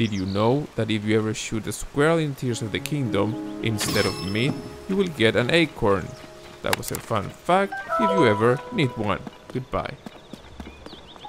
Did you know that if you ever shoot a squirrel in Tears of the Kingdom instead of meat, you will get an acorn? That was a fun fact if you ever need one. Goodbye.